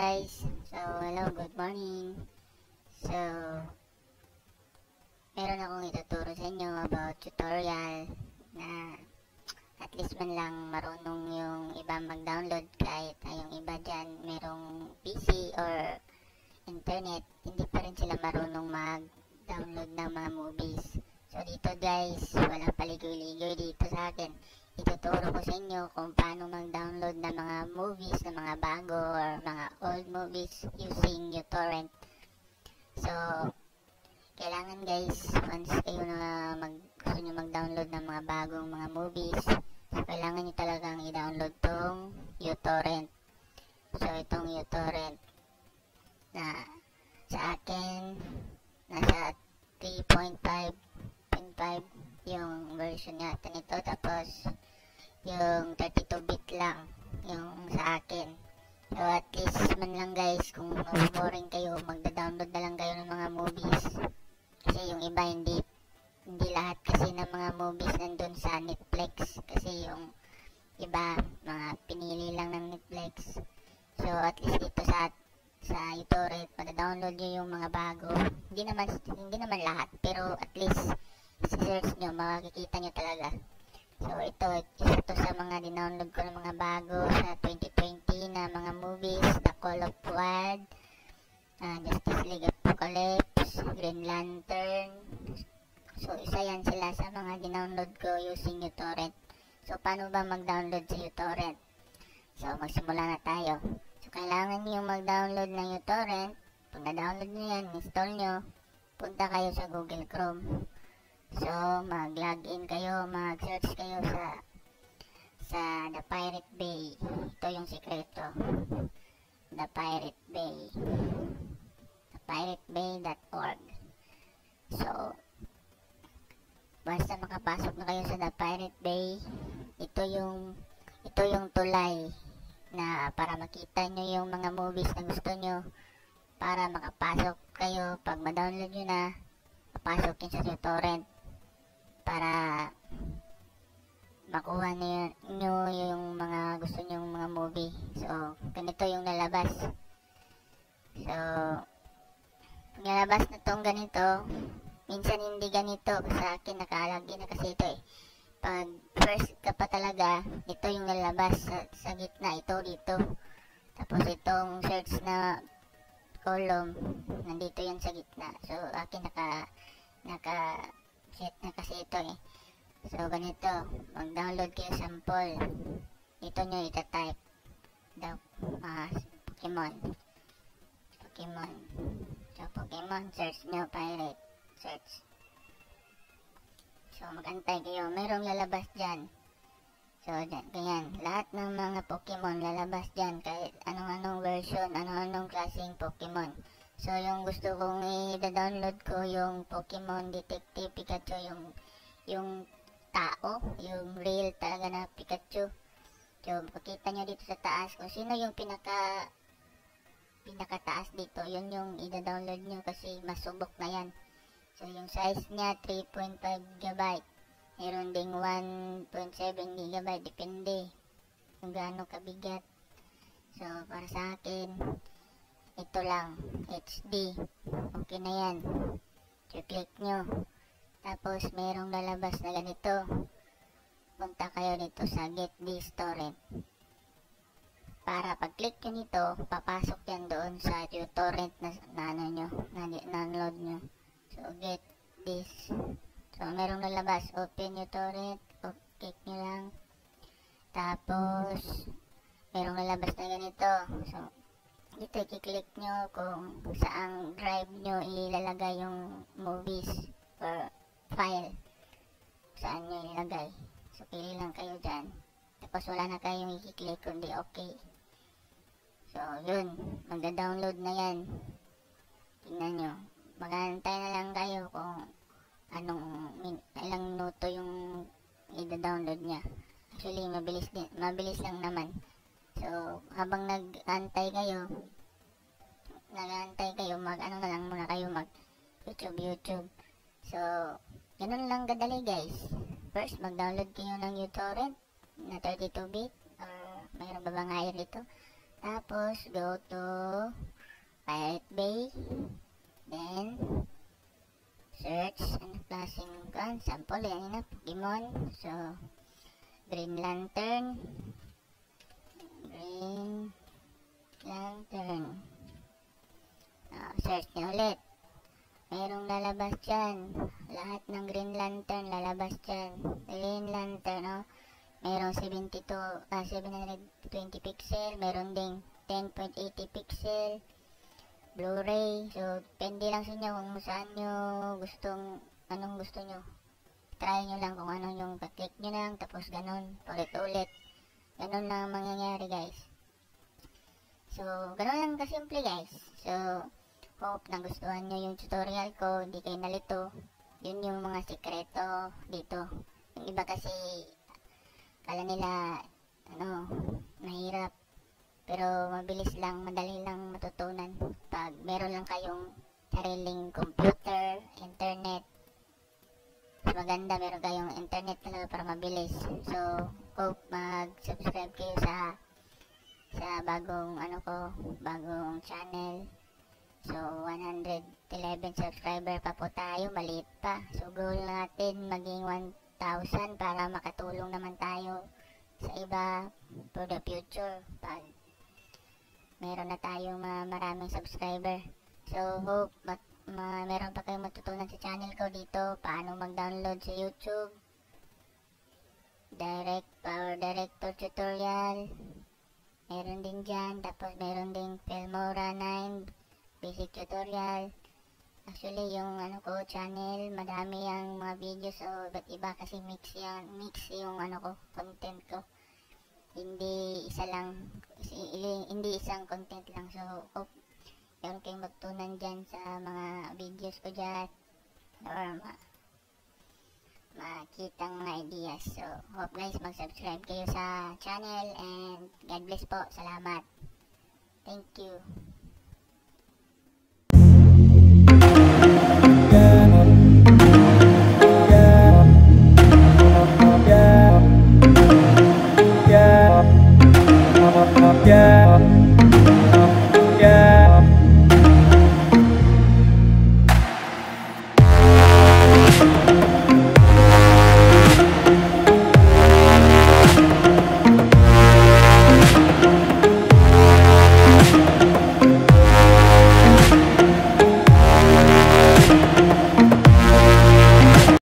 guys. So, hello, good morning. So, meron akong ituturo sa inyo about tutorial na at least man lang marunong yung iba mag-download kahit yung iba dyan merong PC or internet, hindi pa rin sila marunong mag-download ng mga movies. So, dito guys, walang paligoy-ligoy dito sa akin ituturo ko sa inyo kung paano mag-download ng mga movies na mga bago or mga old movies using uTorrent. So, kailangan guys, once kayo na mag, gusto nyo mag-download ng mga bagong mga movies, so kailangan nyo talagang i-download tong uTorrent. So, itong uTorrent na sa akin, nasa 3.5.5 yung version natin nito tapos yung 32-bit lang yung sa akin. So at least man lang guys kung boring kayo magda-download na lang kayo ng mga movies. Kasi yung iba hindi hindi lahat kasi ng mga movies nandun sa Netflix. Kasi yung iba mga pinili lang ng Netflix. So at least dito sa sa uTorrent pada-download nyo yung mga bago. Hindi naman hindi naman lahat pero at least search nyo, makikita nyo talaga. So, ito, ito sa mga dinownload ko ng mga bago sa 2020 na mga movies, The Call of Wild, uh, Justice League Apocalypse, Green Lantern. So, isa yan sila sa mga dinownload ko using uTorrent. So, paano ba mag-download sa uTorrent? So, magsimula na tayo. So, kailangan nyo mag-download ng uTorrent. Pag na-download nyo yan, install nyo, punta kayo sa Google Chrome. So, mag-login kayo, mag-search kayo sa sa The Pirate Bay. Ito yung sikreto. The Pirate Bay. thepiratebay.org So, basta makapasok na kayo sa The Pirate Bay, ito yung ito yung tulay na para makita nyo yung mga movies na gusto nyo para makapasok kayo pag ma-download nyo na papasok yun sa torrent para makuha niyo, niyo yung mga gusto nyong mga movie. So, ganito yung nalabas. So, nalabas na tong ganito, minsan hindi ganito. Sa akin, nakalagi na kasi ito eh. Pag first ka pa talaga, ito yung nalabas sa, sa gitna, ito dito. Tapos itong search na column, nandito yan sa gitna. So, akin naka, naka, set na kasi ito eh. So, ganito. Mag-download kayo sample. Ito nyo itatype. The, uh, Pokemon. Pokemon. So, Pokemon, search nyo, pirate. Search. So, magantay kayo. Merong lalabas dyan. So, ganyan. Lahat ng mga Pokemon lalabas dyan. Kahit anong-anong version, anong-anong klaseng Pokemon. So, yung gusto kong i-download ko yung Pokemon Detective Pikachu, yung yung tao, yung real talaga na Pikachu. So, makikita nyo dito sa taas kung sino yung pinaka pinakataas dito. Yun yung i-download nyo kasi masubok na yan. So, yung size niya 3.5 GB. Meron ding 1.7 GB. Depende kung gaano kabigat. So, para sa akin, ito lang. HD okay na yan. I-click nyo. Tapos merong lalabas na ganito. Punta kayo dito sa get this torrent para pag click nyo nito papasok yan doon sa torrent na, na ano nyo na download nyo. So get this so merong lalabas. Open torrent o click nyo lang. Tapos merong lalabas na ganito. So dito i-click nyo kung saang drive nyo ilalagay yung movies or file. Saan nyo ilalagay so pili lang kayo dyan. Tapos wala na kayong i-click kundi okay so yun. Magda-download na yan. Tingnan nyo. Magantay na lang kayo kung anong ilang minuto yung i-download nya actually mabilis din mabilis lang naman. So, habang nag-antay kayo, nag-antay kayo, mag ano na lang muna kayo mag YouTube, YouTube. So, ganun lang kadali guys. First, mag-download kayo ng uTorrent na 32-bit or mayroon ba bang higher dito? Tapos, go to Pirate Bay. Then, search. Ano klaseng kan? Sample yan na. Pokemon. So, Green Lantern. Green Lantern. Ah, search niyo ulit. Merong lalabas dyan. Lahat ng Green Lantern lalabas dyan. Green Lantern, no? Merong 72, ah, 720 pixel. Meron ding 10.80 pixel. Blu-ray. So, depende lang sa inyo kung saan nyo gustong, anong gusto nyo. Try nyo lang kung ano yung click nyo lang. Tapos ganun, ulit-ulit. Ganun lang ang mangyayari, guys. So, ganun lang kasimple, guys. So, hope nagustuhan nyo yung tutorial ko. Hindi kayo nalito. Yun yung mga sikreto dito. Yung iba kasi Kala nila, ano, mahirap. Pero mabilis lang, madali lang matutunan. Pag meron lang kayong sariling computer, internet. Mas maganda, meron kayong internet talaga para mabilis. So, hope mag-subscribe kayo sa sa bagong ano ko, bagong channel. So, 111 subscriber pa po tayo, maliit pa. So, goal natin maging 1,000 para makatulong naman tayo sa iba for the future. Pag meron na tayong uh, maraming subscriber. So, hope mat ma meron pa kayong matutunan sa channel ko dito. Paano mag-download sa YouTube? Direct power director tutorial. Meron din dyan. Tapos meron din Filmora 9 basic tutorial Actually, yung ano ko, channel, madami ang mga videos so iba't iba kasi mix yan, mix yung ano ko, content ko. Hindi isa lang, hindi isang content lang. So, hope meron kayong magtunan dyan sa mga videos ko dyan or ma makitang mga ideas. So, hope guys mag-subscribe kayo sa channel and God bless po. Salamat. Thank you.